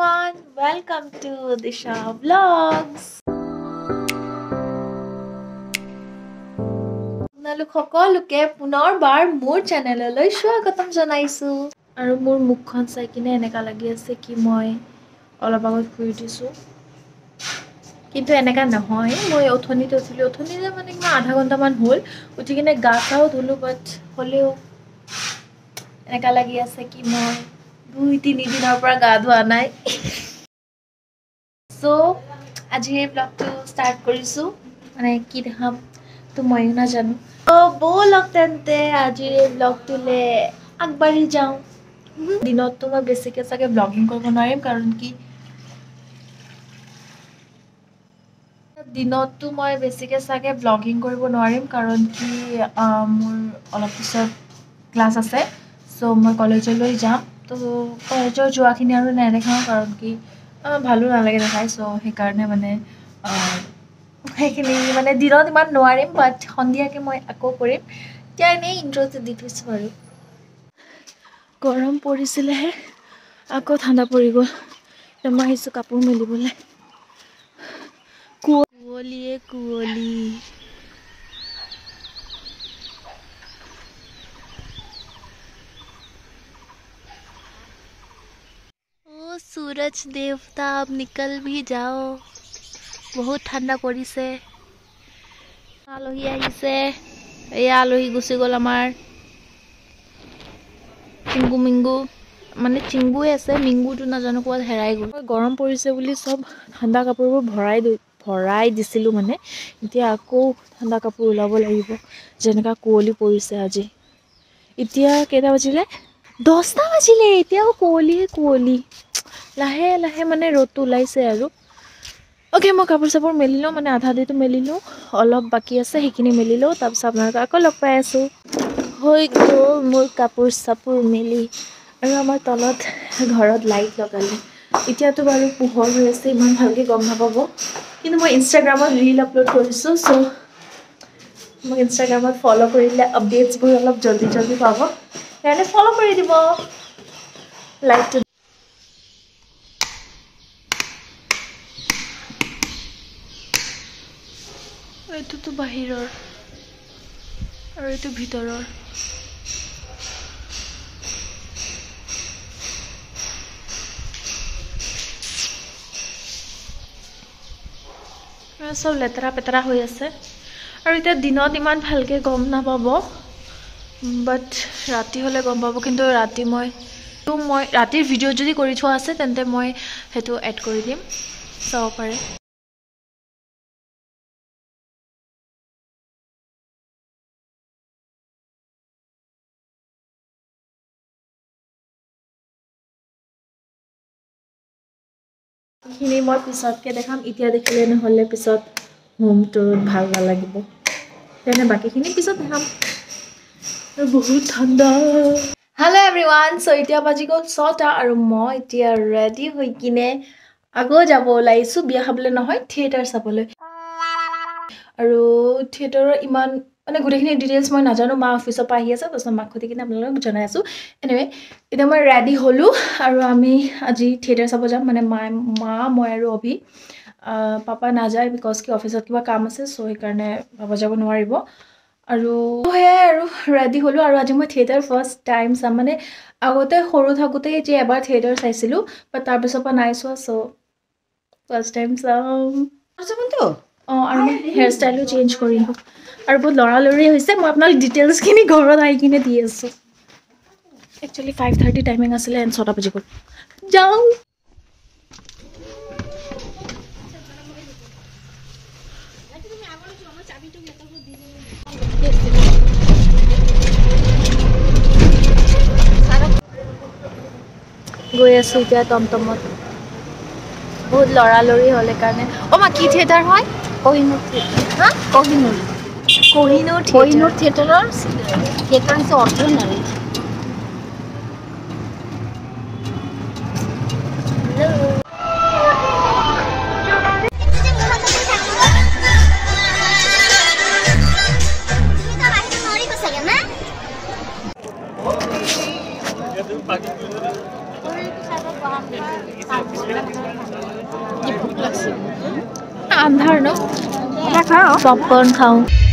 everyone, welcome to Disha Vlogs. আপোনালোক সকলোকে পুনৰবাৰ মোৰ চেনেললৈ স্বাগতম জনাইছোঁ। আৰু মোৰ মুখখন চাই কিনে এনেকুৱা লাগি আছে কি মই অলপ আগত শুই উঠিছোঁ কিন্তু এনেকুৱা নহয় মই অথনিতে উঠিলোঁ। অথনিতে মানে কিমান আধা ঘণ্টামান হ'ল। উঠি কিনে গা চাও ধুলোঁ বাট হ'লেও এনেকুৱা লাগি আছে কি মই দুই তিনিদিনৰ পৰা গা ধোৱা নাই। চ' আজি এই ব্লগটো ষ্টাৰ্ট কৰিছোঁ। মানে কি দেখাম তো ময়ো নাজানো। ত' ব'লক তেন্তে আজিৰ এই ব্লগটোলৈ আগবাঢ়ি যাওঁ। দিনততো মই বেছিকৈ চাগে ব্লগিং কৰিব নোৱাৰিম কাৰণ কি দিনততো মই বেছিকৈ চাগে ব্লগিং কৰিব নোৱাৰিম কাৰণ কি মোৰ অলপ পিছত ক্লাছ আছে। চ' মই কলেজলৈ যাম। তো কলেজৰ যোৱাখিনি আৰু নেদেখাওঁ কাৰণ কি ভালো নালাগে দেখাই চ' সেইকাৰণে মানে সেইখিনি মানে দিনত ইমান নোৱাৰিম বাট সন্ধিয়াকৈ মই আকৌ কৰিম। এতিয়া এনেই ইণ্ট্ৰটো দি থৈছোঁ আৰু। গৰম পৰিছিলেহে আকৌ ঠাণ্ডা পৰি গ'ল এতিয়া মই আহিছোঁ কাপোৰ মেলিবলৈ। কুঁৱলীয়ে কুঁৱলী। সূৰজ দেৱতা নিকল ভি যাও। বহুত ঠাণ্ডা পৰিছে। আলহী আহিছে। এয়া আলহী গুচি গ'ল আমাৰ। চিংগু মিংগু মানে চিংগুৱে আছে মিংগুটো নাজানো ক'ৰবাত হেৰাই গ'ল। গৰম পৰিছে বুলি চব ঠাণ্ডা কাপোৰবোৰ ভৰাই ভৰাই দিছিলোঁ মানে। এতিয়া আকৌ ঠাণ্ডা কাপোৰ ওলাব লাগিব যেনেকুৱা কুঁৱলী পৰিছে আজি। এতিয়া কেইটা বাজিলে? দহটা বাজিলে এতিয়াও কুঁৱলীয়ে কুঁৱলী। লাহে লাহে মানে ৰ'দটো ওলাইছে আৰু। অ'কে মই কাপোৰ চাপোৰ মেলি লওঁ মানে আধা আধিটো মেলি লওঁ অলপ বাকী আছে সেইখিনি মেলি লওঁ তাৰপিছত আপোনালোকক আকৌ লগ পাই আছোঁ। হৈ গ'ল মোৰ কাপোৰ চাপোৰ মেলি আৰু আমাৰ তলত ঘৰত লাইট লগালে। এতিয়াতো বাৰু পোহৰ হৈ আছে ইমান ভালকৈ গম নাপাব। কিন্তু মই ইনষ্টাগ্ৰামত ৰীল আপলোড কৰিছোঁ চ' মোক ইনষ্টাগ্ৰামত ফ'ল' কৰিলে আপডেটছবোৰ অলপ জল্দি জল্দি পাব। সেইকাৰণে ফ'ল' কৰি দিব। লাইকটো এইটোতো বাহিৰৰ আৰু এইটো ভিতৰৰ। চব লেতেৰা পেতেৰা হৈ আছে। আৰু এতিয়া দিনত ইমান ভালকৈ গম নাপাব বাট ৰাতি হ'লে গম পাব। কিন্তু ৰাতি মই তো মই ৰাতিৰ ভিডিঅ' যদি কৰি থোৱা আছে তেন্তে মই সেইটো এড কৰি দিম। চাব পাৰে। সেইখিনি মই পিছতকৈ দেখাম এতিয়া দেখিলে নহ'লে পিছত হোম টুৰত ভাল নালাগিব। সেইকাৰণে বাকীখিনি পিছত দেখাম। বহুত ঠাণ্ডা। হেল্ল' এভৰি ওৱান চ' এতিয়া বাজি গ'ল ছটা আৰু মই এতিয়া ৰেডি হৈ কিনে আকৌ যাব ওলাইছোঁ বিয়া খাবলৈ নহয় থিয়েটাৰ চাবলৈ। আৰু থিয়েটাৰৰ ইমান মানে গোটেইখিনি ডিটেইলছ মই নাজানো মা অফিচৰ পৰা আহি আছে তাৰপিছত মাক সুধি কিনে আপোনালোকক জনাই আছোঁ। এনিৱে এতিয়া মই ৰেডি হ'লোঁ আৰু আমি আজি থিয়েটাৰ চাব যাম মানে মায়ে মা মই আৰু অভি। পাপা নাযায় বিকজ কি অফিচত কিবা কাম আছে চ' সেইকাৰণে পাপা যাব নোৱাৰিব। আৰু সেয়াই আৰু ৰেডি হ'লোঁ আৰু আজি মই থিয়েটাৰ ফাৰ্ষ্ট টাইম চাম মানে আগতে সৰু থাকোঁতে যে এবাৰ থিয়েটাৰ চাইছিলোঁ বাট তাৰপিছৰ পৰা নাই চোৱা চ' ফাৰ্ষ্ট টাইম চাম। অঁ, আৰু মই হেয়াৰ ষ্টাইলো চেঞ্জ কৰিলোঁ আৰু বহুত লৰালৰি হৈছে, মই আপোনাক ডিটেইলছখিনি ঘৰত আহি কিনে দি আছোঁ। একচুৱেলি ফাইভ থাৰ্টি টাইমিং আছিলে এণ্ড ছটা বাজি গ'ল যাওঁ। গৈ আছোঁ এতিয়া টমটমত। বহুত লৰালৰি হ'ল সেইকাৰণে। অ' মা, কি থিয়েটাৰ হয়? কোহিনুর থিয়েটার। হ্যাঁ? Kohinoor Kohinoor Kohinoor theatre theatre is ordinary popcorn खाऊं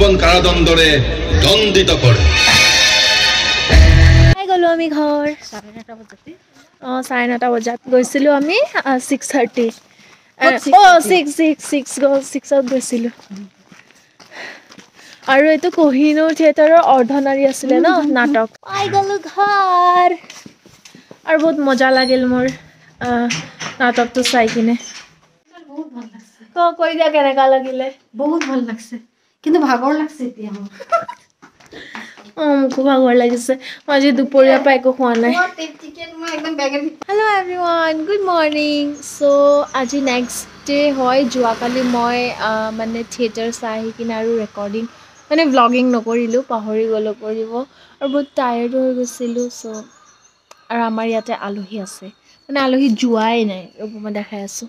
যাবজ্জীবন কাৰাদণ্ডৰে দণ্ডিত কৰে গ'লোঁ আমি ঘৰ? অঁ চাৰে নটা বজাত গৈছিলোঁ আমি ছিক্স থাৰ্টি অঁ ছিক্স ছিক্স ছিক্স ছিক্সত গৈছিলোঁ। আৰু এইটো কহিনুৰ থিয়েটাৰৰ অৰ্ধনাৰী আছিলে ন নাটক। পাই গ'লোঁ ঘৰ। আৰু বহুত মজা লাগিল মোৰ নাটকটো চাই কিনে। বহুত ভাল লাগছে। ক কৈ দিয়া কেনেকুৱা লাগিলে? বহুত ভাল লাগছে। কিন্তু ভাগৰ লাগছে এতিয়া মোৰ। অঁ মোকো ভাগৰ লাগিছে। মই আজি দুপৰীয়াৰ পৰা একো খোৱা নাই। Hello' everyone good morning so' আজি নেক্সট ডে হয়। যোৱাকালি মই মানে থিয়েটাৰ চাই আহি কিনে আৰু ৰেকৰ্ডিং মানে ভ্লগিং নকৰিলোঁ পাহৰি গ'লোঁ কৰিব। আৰু বহুত টায়াৰ্ডো হৈ গৈছিলোঁ চ' আৰু আমাৰ ইয়াতে আলহী আছে। মানে আলহী যোৱাই নাই ৰ'ব মই দেখাই আছোঁ।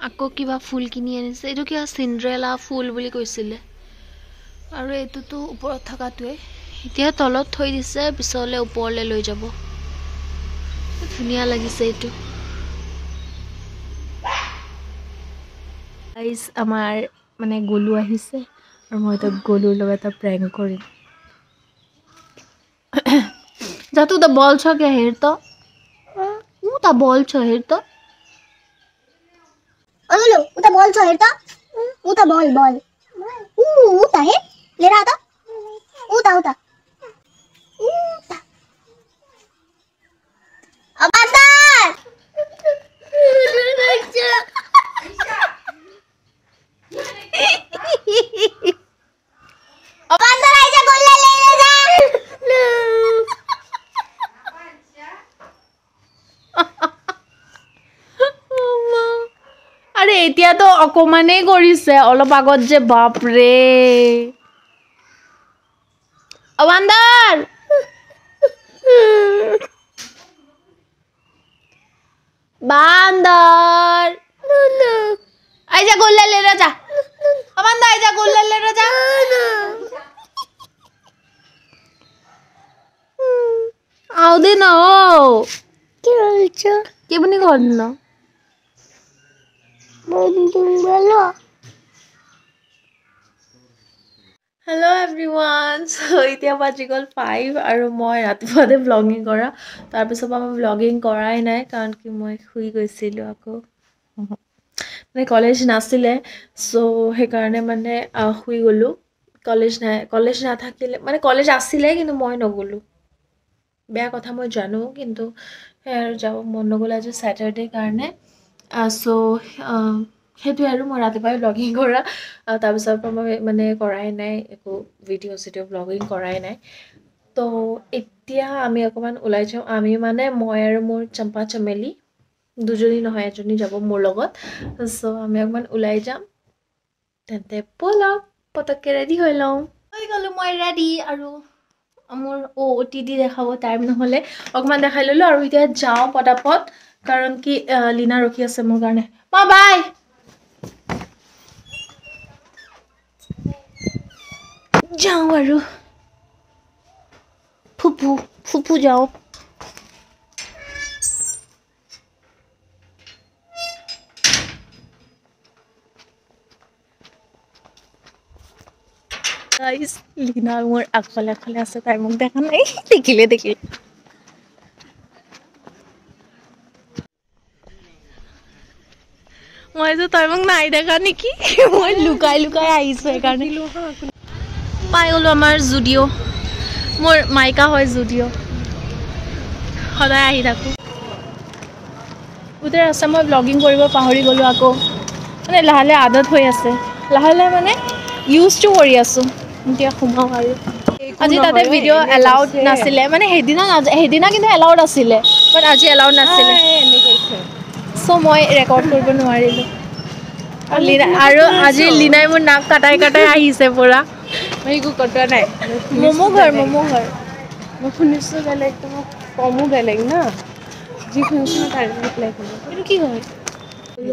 আকৌ কিবা ফুল কিনি আনিছে। এইটো কিবা চিণ্ড্ৰেলা ফুল বুলি কৈছিলে। আৰু এইটোতো ওপৰত থকাটোৱে। এতিয়া তলত থৈ দিছে পিছলৈ ওপৰলৈ লৈ যাব। ধুনীয়া লাগিছে এইটো। আইজ আমাৰ মানে গলু আহিছে আৰু মই তাক গলুৰ লগত এটা প্ৰেংক কৰিম। যাতো তই বল চকে হেৰি তো তাৰ বল চ হেৰি তই अगलो उता बल छ हेर त। उता बल बल। ऊ उता हे। लिएर आ त। उता उता। उता। অকণমানেই কৰিছে অলপ আগত যে বাপৰে। অবান্দাৰ! বান্দর আইজা যা গোল্লা লে রাজা অমান্দা এই যা লে রাজা আও না ও কি বলছো? কি বনি করনা হেল্ল' এভৰি ওৱান চ' এতিয়া বাজি গ'ল ফাইভ আৰু মই ৰাতিপুৱাতে ব্লগিং কৰা। তাৰপিছৰ পৰা মই ব্লগিং কৰাই নাই কাৰণ কি মই শুই গৈছিলোঁ আকৌ। মানে কলেজ নাছিলে চ' সেইকাৰণে মানে শুই গ'লোঁ। কলেজ নাই কলেজ নাথাকিলে মানে কলেজ আছিলে কিন্তু মই নগ'লোঁ। বেয়া কথা মই জানো কিন্তু সেই আৰু যাব মন নগ'লে আজি ছেটাৰডে কাৰণে। চ' সেইটোৱে আৰু মই ৰাতিপুৱাই ভ্লগিং কৰা তাৰপিছৰ পৰা মই মানে কৰাই নাই একো ভিডিঅ' চিডিঅ' ভ্লগিং কৰাই নাই। তো এতিয়া আমি অকণমান ওলাই যাওঁ। আমি মানে মই আৰু মোৰ চম্পা চমেলি দুজনী নহয় এজনী যাব মোৰ লগত। চ' আমি অকণমান ওলাই যাম। তেন্তে ব'লক পটককৈ ৰেডি হৈ লওঁ। হৈ গ'লোঁ মই ৰেডি আৰু মোৰ অ' টি ডি দেখাব টাইম নহ'লে। অকণমান দেখাই ল'লোঁ আৰু এতিয়া যাওঁ পটাপট। কাৰণ কি আহ, লীনা ৰখি আছে মোৰ কাৰণে মা বাই যাওঁ আৰু ফুপু ফুপু যাওঁ গাইজ লীনা মোৰ আগফালে আগফালে আছে তাই মোক দেখা নাই দেখিলে দেখিলে মই যে তই মোক নাই দেখা নেকি? মই লুকাই লুকাই আহিছোঁ সেইকাৰণে। পাই গ'লোঁ আমাৰ জুডিঅ' মোৰ মাইকা হয় জুডিঅ' সদায় আহি থাকোঁ। গোটেই ৰাস্তা মই ব্লগিং কৰিব পাহৰি গ'লোঁ আকৌ। মানে লাহে লাহে আদত হৈ আছে। লাহে লাহে মানে ইউজটো কৰি আছোঁ। এতিয়া সোমাওঁ আৰু। আজি তাতে ভিডিঅ' এলাউড নাছিলে। মানে সেইদিনা সেইদিনা কিন্তু এলাউড আছিলে। বাট আজি এলাউড নাছিলে। চ' মই ৰেকৰ্ড কৰিব নোৱাৰিলোঁ। আৰু আজি লীনাই মোৰ নাক কাটাই কাটাই আহিছে পূৰা। মই একো কটোৱা নাই। ম'ম' ঘৰ ম'ম' ঘৰ। মই শুনিছোঁ বেলেগ তোমাক কমো বেলেগ না। যি শুনিছোঁ মই তাৰে এপ্লাই কৰোঁ। এইটো কি হয়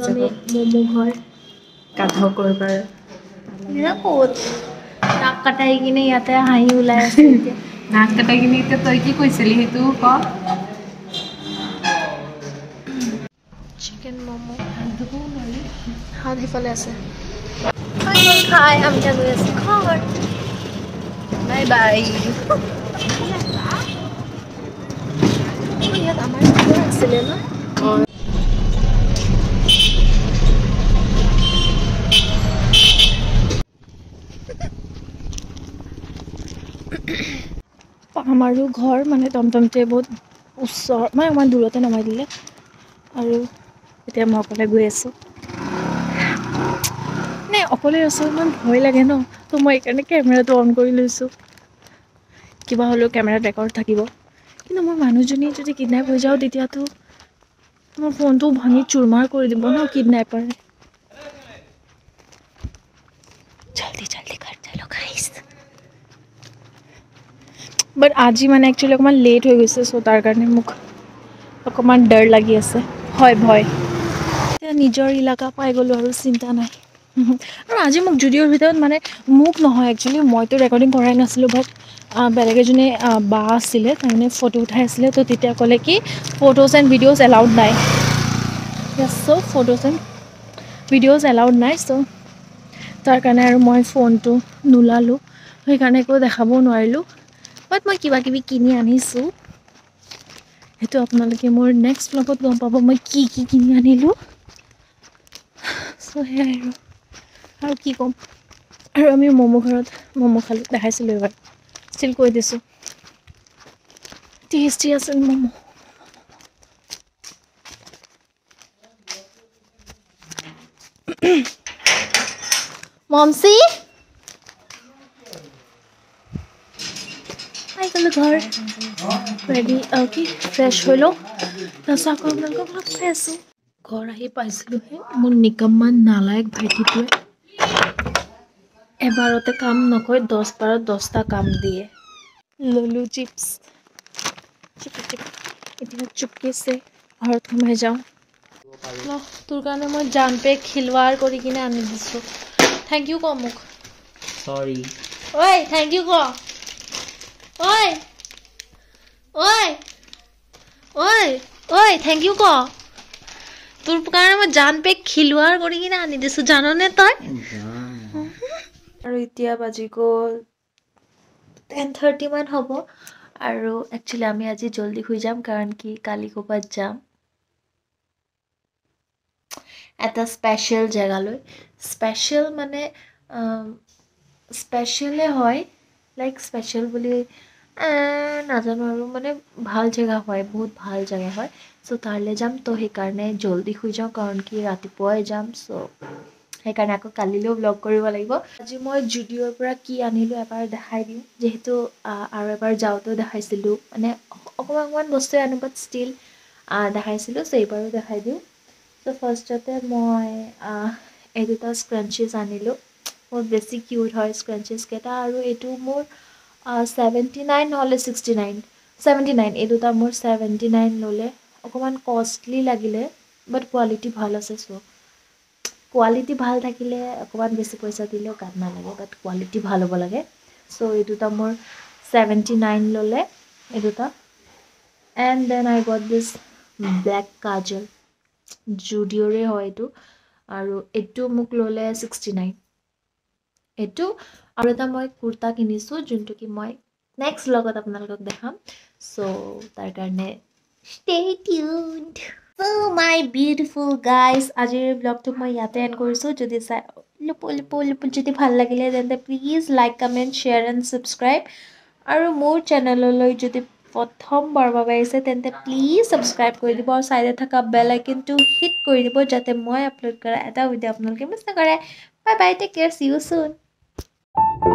আমি ম'ম' ঘৰ কাঠ কৰবাৰ। লীনা ক'ত? নাক কাটাই কিনে ইয়াতে হাঁহি ওলাই আছে নাক কাটাই কিনি এতিয়া তই কি কৈছিলি সেইটো ক। চিকেন ম'ম' হাত সিফালে আছে খাই গ'ল খাই আমি এতিয়া গৈ আছোঁ ঘৰ বাই বাই ইয়াত আমাৰ ঘৰ আছিলে ন আমাৰো ঘৰ মানে টমটমতে বহুত ওচৰ মানে অকণমান দূৰতে নমাই দিলে আৰু এতিয়া মই অকলে গৈ আছোঁ। মানে অকলে আছোঁ ইমান ভয় লাগে ন? তো মই সেইকাৰণে কেমেৰাটো অন কৰি লৈছোঁ। কিবা হ'লেও কেমেৰাত ৰেকৰ্ড থাকিব। কিন্তু মোৰ মানুহজনী যদি কিডনেপ হৈ যাওঁ তেতিয়াতো মোৰ ফোনটো ভাঙি চুৰমাৰ কৰি দিব ন কিডনেপাৰে বাট আজি মানে একচুৱেলি অকণমান লেট হৈ গৈছে চ' তাৰ কাৰণে মোক অকণমান ডৰ লাগি আছে। হয় ভয়। এতিয়া নিজৰ ইলাকা পাই গ'লোঁ আৰু চিন্তা নাই। আৰু আজি মোক জুডিঅ'ৰ ভিতৰত মানে মোক নহয় একচুৱেলি মইতো ৰেকৰ্ডিং কৰাই নাছিলোঁ বাট বেলেগ এজনী বা আছিলে তাৰমানে ফটো উঠাই আছিলে তো তেতিয়া ক'লে কি ফটোজ এণ্ড ভিডিঅ'জ এলাউড নাই। So' photos and videos allowed নাই চ' তাৰ কাৰণে আৰু মই ফোনটো নোলালোঁ। সেইকাৰণে একো দেখাবও নোৱাৰিলোঁ। বাট মই কিবা কিবি কিনি আনিছোঁ। সেইটো আপোনালোকে মোৰ নেক্সট ব্লগত গম পাব মই কি কি কিনি আনিলোঁ। সেয়াই আৰু। আৰু কি ক'ম? আৰু আমি ম'ম' ঘৰত ম'ম' খালোঁ দেখাইছিলোঁ এবাৰ ষ্টিল কৈ দিছোঁ। টেষ্টি আছিল ম'ম' মমচি আহি গ'লোঁ ঘৰ। ৰেডি কি ফ্ৰেছ হৈ লওঁ। তাৰপিছত আকৌ আপোনালোকক অলপ চাই আছোঁ। ঘৰ আহি পাইছিলোঁহে মোৰ নিকম্মা নালায়ক ভাইটিটোৱে এবাৰতে কাম নকৰে দহ বাৰত দহটা কাম দিয়ে। ললোঁ চিপছ। চিপ চিপ এতিয়া চুপকেছে ঘৰত সোমাই যাওঁ। ন তোৰ কাৰণে মই জাম্পে খিলৱাৰ কৰি কিনে আনি দিছোঁ। থেংক ইউ ক মোক। Sorry. ঐ থেংক ইউ ক। ঐ ঐ ঐ ঐ থেংক ইউ ক। তোৰ কাৰণে মই জান পেক খিলোৱাৰ কৰি কিনে আনি দিছোঁ জাননে তই। আৰু এতিয়া বাজি গ'ল। টেন থাৰ্টিমান হ'ব। আৰু একচুৱেলি আমি আজি জল্দি শুই যাম কাৰণ কি কালি ক'ৰবাত যাম। এটা স্পেচিয়েল জেগালৈ। স্পেচিয়েল মানে স্পেচিয়েলে হয় লাইক স্পেচিয়েল বুলি নাজানো আৰু মানে ভাল জেগা হয় বহুত ভাল জেগা হয়। চ' তালৈ যাম ত' সেইকাৰণে জল্দি শুই যাওঁ কাৰণ কি ৰাতিপুৱাই যাম চ' সেইকাৰণে আকৌ কালিলৈও ব্লগ কৰিব লাগিব। আজি মই জুডিঅ'ৰ পৰা কি আনিলোঁ এবাৰ দেখাই দিওঁ। যিহেতু আৰু এবাৰ যাওঁতেও দেখাইছিলোঁ। মানে অক- অকণমান অকণমান বস্তুৱে আনো বাট ষ্টিল দেখাইছিলোঁ চ' এইবাৰো দেখাই দিওঁ। চ' ফাৰ্ষ্টতে মই এই দুটা স্ক্ৰাঞ্চিজ আনিলোঁ। বহুত বেছি কিউট হয় স্ক্ৰাঞ্চিজকেইটা আৰু এইটো মোৰ ছেভেণ্টি নাইন নহ'লে ছিক্সটি নাইন ছেভেণ্টি নাইন এই দুটা মোৰ ছেভেণ্টি নাইন ল'লে। অকণমান কষ্টলি লাগিলে বাট কোৱালিটি ভাল আছে চ' কোৱালিটি ভাল থাকিলে অকণমান বেছি পইচা দিলেও গাত নালাগে বাট কোৱালিটি ভাল হ'ব লাগে। চ' এই দুটা মোৰ ছেভেণ্টি নাইন ল'লে এই দুটা। And then I got this black kajal. জুডিঅ'ৰে হয় এইটো। আৰু এইটো মোক ল'লে ছিক্সটি নাইন এইটো আৰু এটা মই কুৰ্তা কিনিছোঁ যোনটো কি মই নেক্সট লগত আপোনালোকক দেখাম। চ' তাৰ কাৰণে মাই বিউটিফুল গাইজ আজিৰ ব্লগটো মই ইয়াতে এণ্ড কৰিছোঁ। যদি চাই লুপু লুপু লুপু যদি ভাল লাগিলে তেন্তে please like comment share and subscribe আৰু মোৰ চেনেললৈ যদি প্ৰথমবাৰৰ বাবে আহিছে তেন্তে প্লিজ ছাবস্ক্ৰাইব কৰি দিব। আৰু ছাইডে থকা বেল আইকনটো হিট কৰি দিব যাতে মই আপলোড কৰা এটা ভিডিঅ' আপোনালোকে মিছ নকৰে। Bye bye take care see you soon you